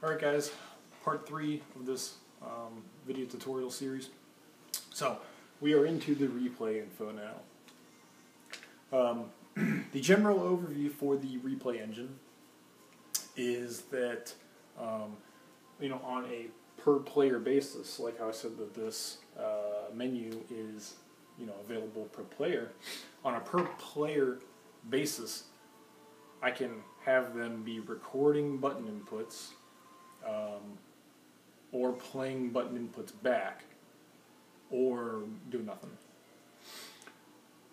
Alright guys, part 3 of this um, video tutorial series. So, we are into the replay info now. Um, the general overview for the replay engine is that, um, you know, on a per player basis, like how I said that this uh, menu is, you know, available per player, on a per player basis, I can have them be recording button inputs um, or playing button inputs back or do nothing.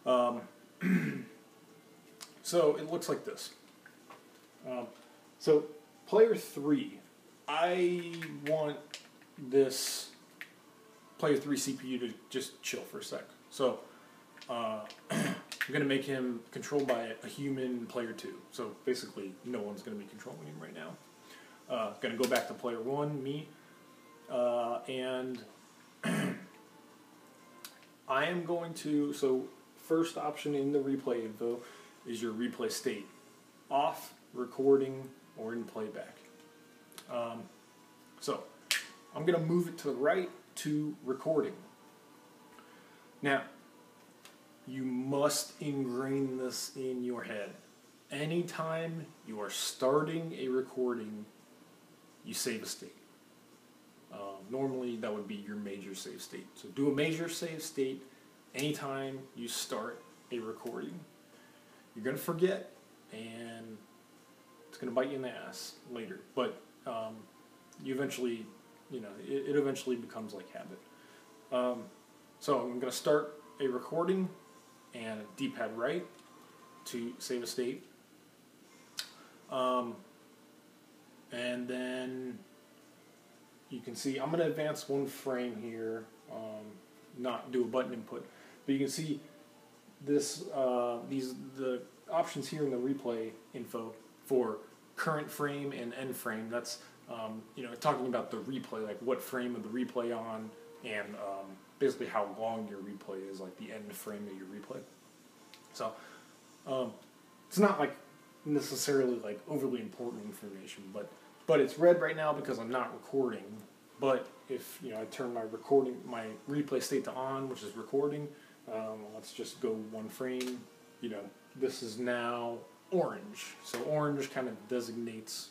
Um, so it looks like this. Um, so player three, I want this player three CPU to just chill for a sec. So uh, I'm going to make him controlled by a human player two. So basically, no one's going to be controlling him right now. Uh, going to go back to player one, me, uh, and I am going to. So first option in the replay info is your replay state, off, recording, or in playback. Um, so I'm going to move it to the right to recording. Now, you must ingrain this in your head. Anytime you are starting a recording, you save a state. Um, normally, that would be your major save state. So, do a major save state anytime you start a recording. You're going to forget, and it's going to bite you in the ass later. But um, you eventually, you know, it, it eventually becomes like habit. Um, so, I'm going to start a recording and D-pad right to save a state. Um, and then you can see I'm going to advance one frame here, um, not do a button input, but you can see this uh, these the options here in the replay info for current frame and end frame. That's um, you know talking about the replay, like what frame of the replay on, and um, basically how long your replay is, like the end frame of your replay. So um, it's not like necessarily like overly important information, but but it's red right now because I'm not recording. But if you know I turn my recording my replay state to on, which is recording, um, let's just go one frame. You know this is now orange. So orange kind of designates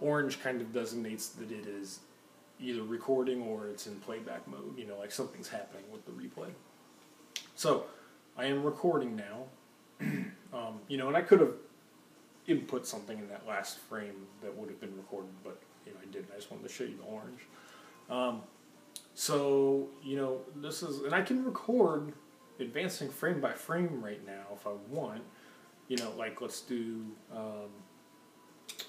orange kind of designates that it is either recording or it's in playback mode. You know like something's happening with the replay. So I am recording now. um, you know and I could have input something in that last frame that would have been recorded, but you know I didn't. I just wanted to show you the orange. Um, so you know this is, and I can record advancing frame by frame right now if I want. You know, like let's do. Um,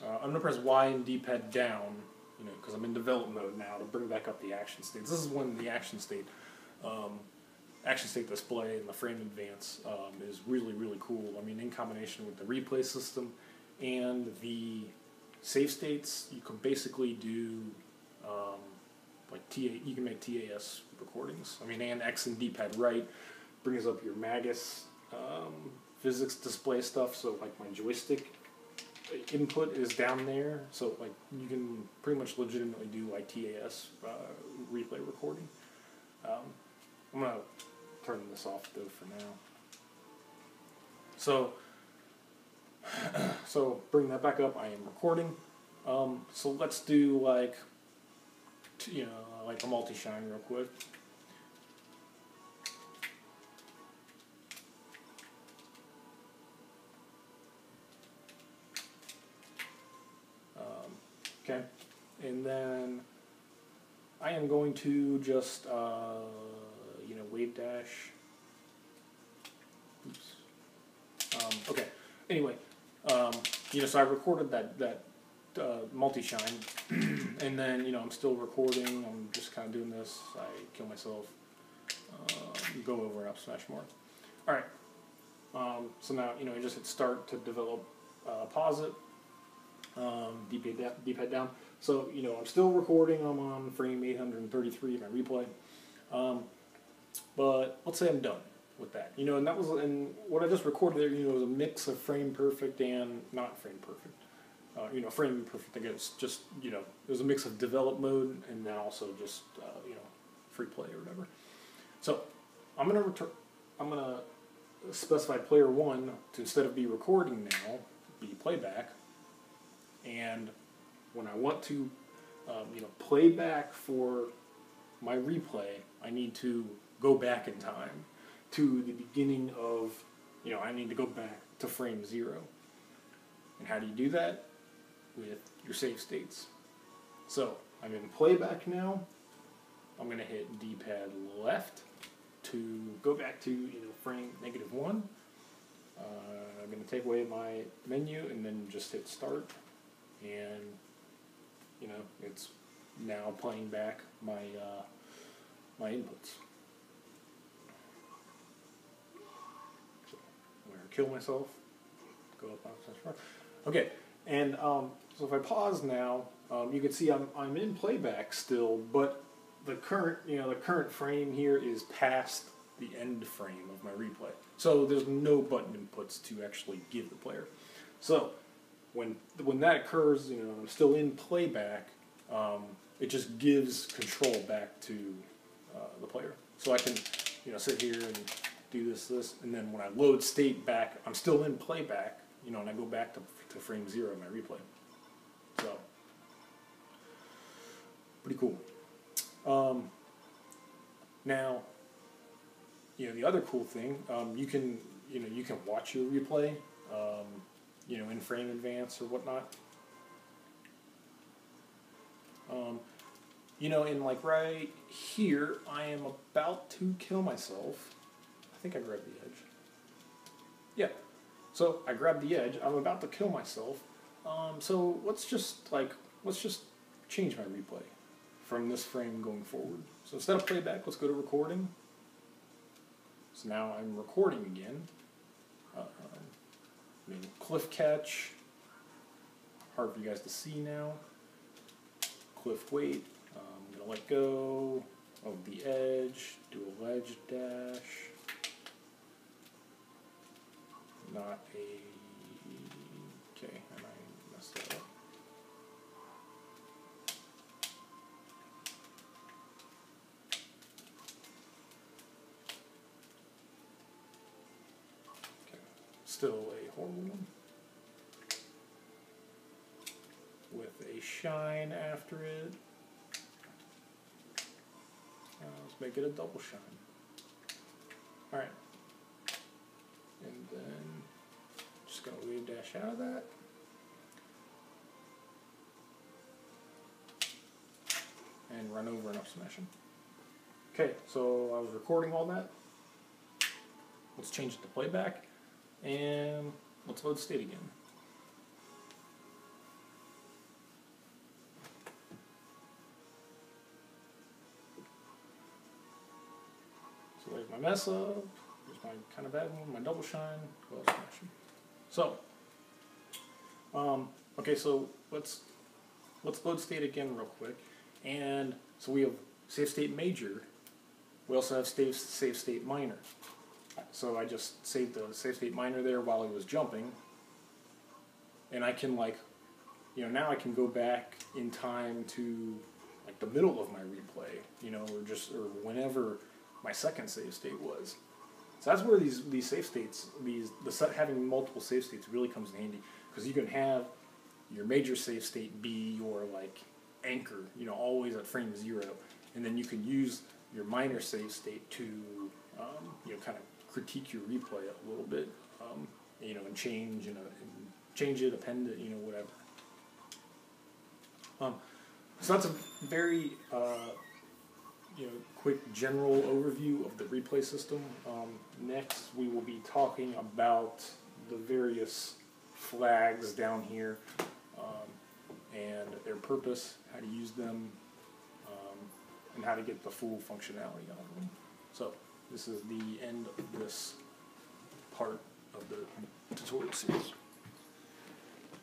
uh, I'm gonna press Y and D-pad down. You know, because I'm in develop mode now to bring back up the action states. This is when the action state. Um, action state display and the frame advance um, is really really cool. I mean, in combination with the replay system, and the save states, you can basically do um, like TA. You can make TAS recordings. I mean, and X and D-pad right brings up your Magus um, physics display stuff. So like my joystick input is down there. So like you can pretty much legitimately do like TAS uh, replay recording. Um, I'm gonna turn this off though for now. So so bring that back up. I am recording. Um, so let's do like, you know, like a multi-shine real quick. Um, okay, and then I am going to just, uh, you know, wave dash. Oops. Um, okay. Anyway, um, you know, so I recorded that that uh, multi shine, and then you know I'm still recording. I'm just kind of doing this. I kill myself. Uh, go over up smash more. All right. Um, so now you know I just hit start to develop. Uh, pause it. Um, D-pad, D-pad down. So you know I'm still recording. I'm on frame 833 in my replay. Um, but let's say I'm done with that. You know, and that was and what I just recorded there. You know, was a mix of frame perfect and not frame perfect. uh, you know, frame perfect. I guess just you know, it was a mix of develop mode and then also just uh, you know, free play or whatever. So I'm gonna return. I'm gonna specify player one to instead of be recording now, be playback. And when I want to, um, you know, play back for my replay, I need to go back in time to the beginning of, you know, I need to go back to frame zero. And how do you do that? With your save states. So I'm in playback now. I'm going to hit D-pad left to go back to you know frame negative one. Uh, I'm going to take away my menu and then just hit start, and you know it's now playing back my uh, my inputs. So I'm going to kill myself. Go up, Okay, and um, so if I pause now, um, you can see I'm I'm in playback still, but the current, you know, the current frame here is past the end frame of my replay. So there's no button inputs to actually give the player. So when when that occurs, you know, I'm still in playback. Um, it just gives control back to uh, the player. So I can, you know, sit here and do this, this, and then when I load state back, I'm still in playback. You know, and I go back to to frame zero in my replay. So pretty cool. Um, now, you know, the other cool thing, um, you can, you know, you can watch your replay, um, you know, in frame advance or whatnot. Um, you know, and like right here, I am about to kill myself. I think I grabbed the edge. Yeah. So I grabbed the edge. I'm about to kill myself. Um, so let's just like let's just change my replay from this frame going forward. So instead of playback, let's go to recording. So now I'm recording again. Uh, I mean, cliff catch. Hard for you guys to see now. Cliff wait. Um, I'm to let go of the edge, do a ledge dash. Not a Okay, and I messed that up. Okay, still a horrible one. With a shine after it. Uh, let's make it a double shine. Alright. And then just out of that. And run over and up. Okay, so I was recording all that. Let's change it to playback. And let's load state again. So there's my mess up, there's my kind of bad one, my double shine, smashing. So, um, okay, so let's let's load state again real quick. And so we have save state major. We also have save, save state minor. So I just saved the save state minor there while he was jumping. And I can like, you know, now I can go back in time to like the middle of my replay, you know, or just, or whenever my second save state was. So that's where these, these save states, these, the having multiple save states really comes in handy. Because you can have your major save state be your like anchor, you know, always at frame zero. And then you can use your minor save state to, um, you know, kind of critique your replay a little bit, um, you know, and change and, uh, and, change it, append it, you know, whatever. Um, so that's a very uh, you know quick general overview of the replay system. Um, next, we will be talking about the various flags down here um, and their purpose, how to use them, um, and how to get the full functionality out of them. So this is the end of this part of the tutorial series.